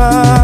my